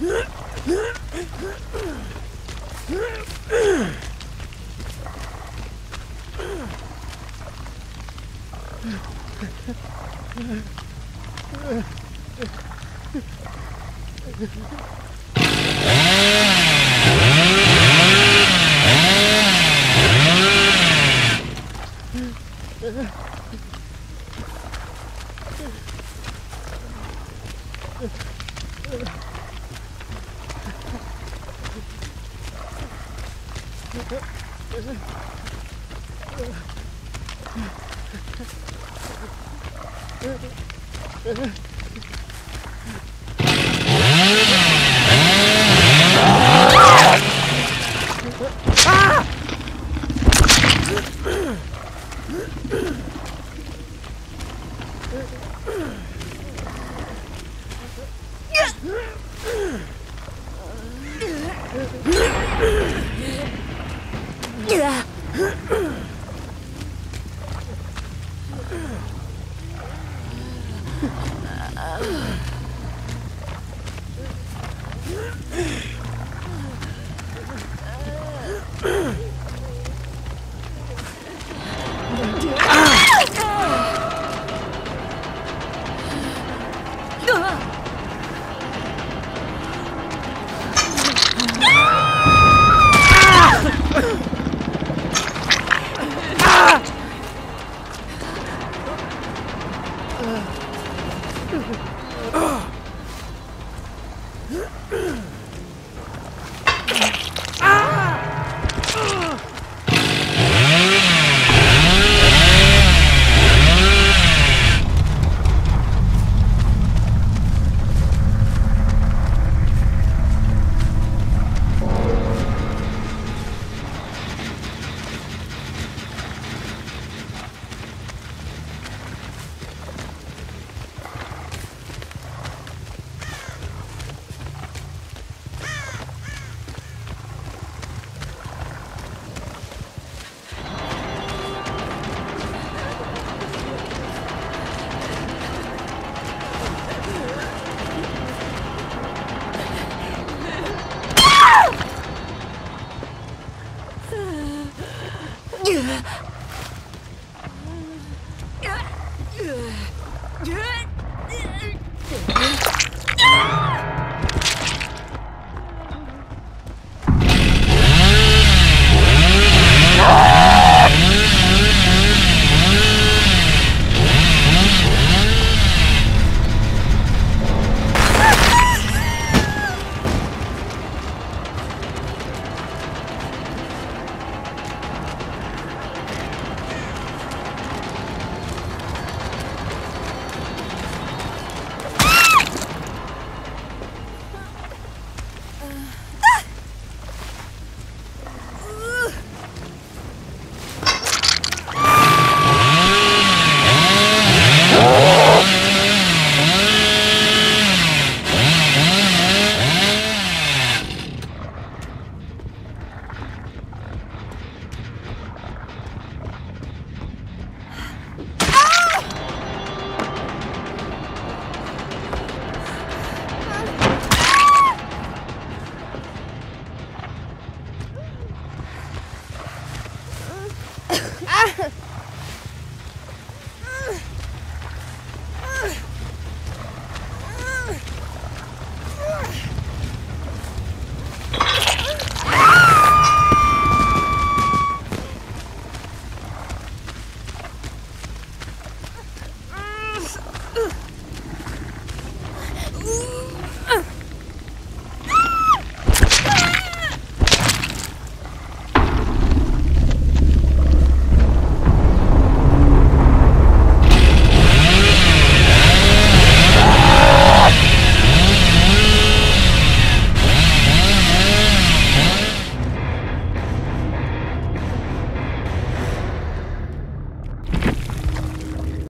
Ugh. 으 Ugh. Ugh.